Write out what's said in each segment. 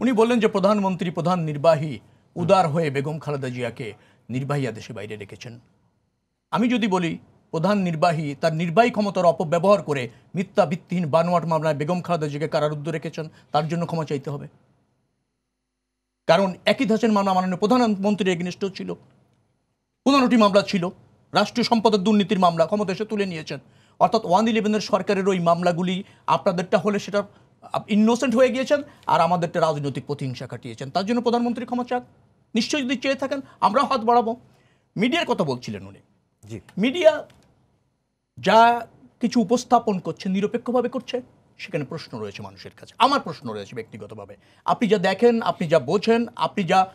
উনি বললেন যে প্রধানমন্ত্রী, প্রধান নির্বাহী উদার হয়ে বেগম খালেদা জিয়াকে নির্বাহী আদেশে বাইরে রেখেছেন। আমি যদি বলি, প্রধান নির্বাহী তার নির্বাহী ক্ষমতার অপব্যবহার করে মিথ্যা, ভিত্তিহীন, বানোয়াট মামলায় বেগম খালেদা জিয়াকে কারারুদ্ধ রেখেছেন, তার জন্য ক্ষমা চাইতে হবে। কারণ একই ধাঁচের মামলা মাননীয় প্রধানমন্ত্রীর এগনিষ্ঠ ছিল। পনেরোটি মামলা ছিল। রাষ্ট্রীয় সম্পদের দুর্নীতির মামলা ক্ষমতা এসে তুলে নিয়েছেন। অর্থাৎ ওয়ান ইলেভেনের সরকারের ওই মামলাগুলি আপনাদেরটা হলে সেটা ইনোসেন্ট হয়ে গিয়েছেন আর আমাদেরটা রাজনৈতিক প্রতিহিংসা কাটিয়েছেন তার জন্য প্রধানমন্ত্রী ক্ষমা চাক নিশ্চয়ই যদি চেয়ে থাকেন আমরাও হাত বাড়াবো। মিডিয়ার কথা বলছিলেন উনি। জি। মিডিয়া যা কিছু উপস্থাপন করছে নিরপেক্ষভাবে করছে সেখানে প্রশ্ন রয়েছে মানুষের কাছে। আমার প্রশ্ন রয়েছে ব্যক্তিগতভাবে। আপনি যা দেখেন আপনি যা বোঝেন আপনি যা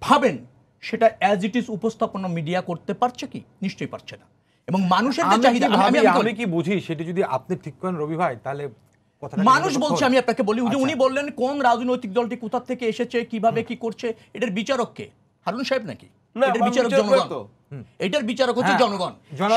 ভাবেন সেটা অ্যাজ ইট ইজ উপস্থাপনা মিডিয়া করতে পারছে কি? নিশ্চয়ই পারছে না। এবং মানুষের আমি কি বুঝি সেটি যদি আপনি ঠিক করেন রবি ভাই তাহলে মানুষ বলছে আমি আপনাকে বলি যে উনি আচ্ছা। বললেন কোন রাজনৈতিক দলটি কোথা থেকে এসেছে কীভাবে কি করছে এটার বিচারক কে হারুন সাহেব নাকি? এটার বিচারক জনগণ। এটার বিচারক হচ্ছে হ্যাঁ, জনগণ।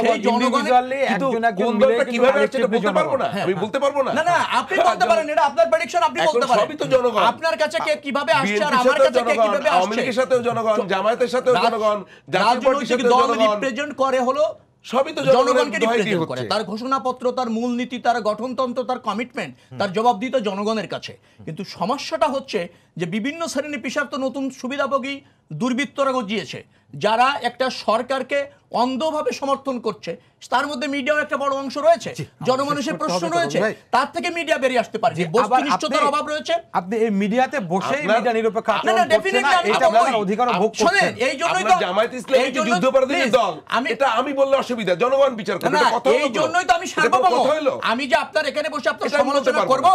সেই জনগণের individually কিন্তু একজন একজন কোন মিলে দলটা কিন্তু কীভাবে আসছে এটা collectively বলতে পারব না? জনগণ। আমি বলতে পারব না? না না আপনি বলতে পারেন এটা আপনার প্রেডিকশন আপনি বলতে পারেন। সবই তো জনগণ। আপনার কাছে কে কীভাবে আসছে আর আমার কাছে কে জনগণ, কীভাবে আওয়ামী লীগের সাথেও জনগণ, জামায়াতের সাথেও জনগণ, জাতীয় পার্টির সাথেও দল জনগণ। রিপ্রেজেন্ট করে হলো সবই তো জনগণকে রিপ্রেজেন্ট করে। তার ঘোষণাপত্র তার মূলনীতি তার গঠনতন্ত্র তার কমিটমেন্ট তার জবাব দিতে জনগণের কাছে। কিন্তু সমস্যাটা হচ্ছে যে বিভিন্ন শ্রেণি পেশার তো নতুন সুবিধাভোগী দুর্বৃত্তরা গজিয়েছে। যারা একটা সরকারকে অন্ধভাবে সমর্থন করছে। তার মধ্যে মিডিয়াও একটা বড় অংশ রয়েছে। জনমানুষের প্রশ্ন রয়েছে তার থেকে মিডিয়া বেরিয়ে আসতে পারে। যে বস্তুনিষ্ঠতার অভাব রয়েছে? আপনি এই মিডিয়াতে বসেই মিডিয়া নিরপেক্ষ না, আচরণ না, করছেন না, আমি এটা। আপনার অধিকার ভোগ শোনেন, করছেন। এই জন্যই তো জামায়াত ইসলামী জন্য- যুদ্ধাপরাধীদের দল? আমি এটা আমি বললে অসুবিধা জনগণ বিচার করবে এটা কথা এই? জন্যই তো আমি সার্বভৌম। আমি যে আপনার এখানে বসে আপনার সমালোচনা করব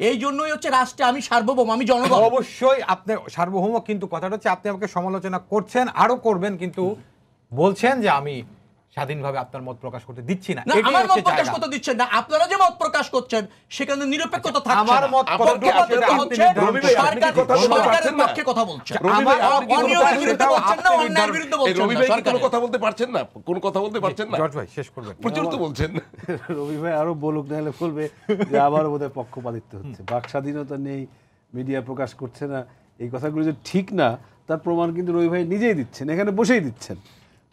এই জন্যই হচ্ছে রাষ্ট্রে আমি সার্বভৌম আমি জনগণ। অবশ্যই আপনি সার্বভৌম কিন্তু কথাটা হচ্ছে আপনি আমাকে সমালোচনা করছেন আরও করবেন কিন্তু বলছেন যে আমি স্বাধীনভাবে আপনার মত প্রকাশ করতে দিচ্ছি না। আমার মত প্রকাশ করতে দিচ্ছেন না। আপনারা যে মত প্রকাশ করছেন সেখানে নিরপেক্ষতা থাকছে আমার। মত সরকারের না? পক্ষে কথা বলছে রবি ভাই, আমার আপনি কি অনিয়মের কথা- বিরুদ্ধে বলছেন? না অন্যায়ের বিরুদ্ধে বলছেন রবি ভাই কি কোনো কথা বলতে পারছেন না? কোনো কথা বলতে পারছেন না? জর্জ ভাই শেষ করবেন। প্রচুর তো বলছেন। রবি ভাই আরও বলুক নাহলে বলবে যে আবার বোধহয় পক্ষপাতিত্ব হচ্ছে। বাক স্বাধীনতা নেই মিডিয়া প্রকাশ করছে না। এই কথাগুলো যে ঠিক না তার প্রমাণ কিন্তু রবি ভাই নিজেই দিচ্ছেন এখানে বসেই দিচ্ছেন।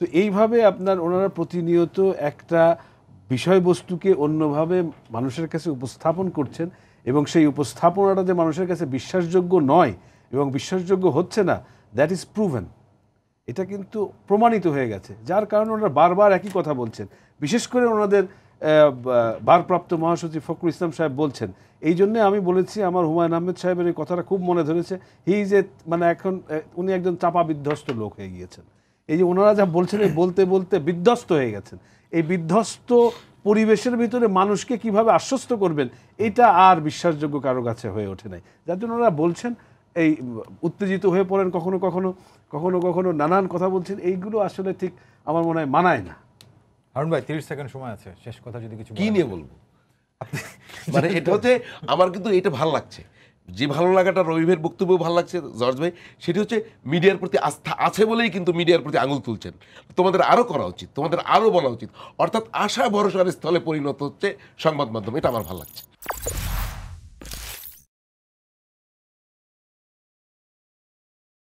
তো এইভাবে আপনার ওনারা প্রতিনিয়ত একটা বিষয়বস্তুকে অন্যভাবে মানুষের কাছে উপস্থাপন করছেন এবং সেই উপস্থাপনাটা যে মানুষের কাছে বিশ্বাসযোগ্য নয় এবং বিশ্বাসযোগ্য হচ্ছে না দ্যাট ইজ প্রুভেন এটা কিন্তু প্রমাণিত হয়ে গেছে, যার কারণে ওনারা বারবার একই কথা বলছেন। বিশেষ করে ওনাদের ভারপ্রাপ্ত মহাসচিব ফখরুল ইসলাম সাহেব বলছেন, এই জন্যে আমি বলেছি আমার হুমায়ুন আহমেদ সাহেবের এই কথাটা খুব মনে ধরেছে। হি ইজ এ মানে এখন উনি একজন চাপা বিধ্বস্ত লোক হয়ে গিয়েছেন। এই যে ওনারা যা বলছেন এই বলতে বলতে বিধ্বস্ত হয়ে গেছেন। এই বিধ্বস্ত পরিবেশের ভিতরে মানুষকে কীভাবে আশ্বস্ত করবেন এটা আর বিশ্বাসযোগ্য কারও কাছে হয়ে ওঠে নাই। যার জন্য ওনারা বলছেন এই উত্তেজিত হয়ে পড়েন কখনো কখনো কখনো কখনো নানান কথা বলছেন এইগুলো আসলে ঠিক আমার মনে হয় মানায় না। হারুন ভাই তিরিশ সেকেন্ড সময় আছে শেষ কথা যদি কিছু কি নিয়ে বলব? মানে এটা হচ্ছে আমার কিন্তু এটা ভালো লাগছে। যে ভালো লাগাটা রবিভের বক্তব্য ভালো লাগছে, জর্জ ভাই, সেটি হচ্ছে মিডিয়ার প্রতি আস্থা আছে বলেই কিন্তু মিডিয়ার প্রতি আঙুল তুলছেন। তোমাদের আরও করা উচিত, তোমাদের আরও বলা উচিত। অর্থাৎ আশা ভরসার স্থলে পরিণত হচ্ছে সংবাদ মাধ্যম, এটা আমার ভালো লাগছে।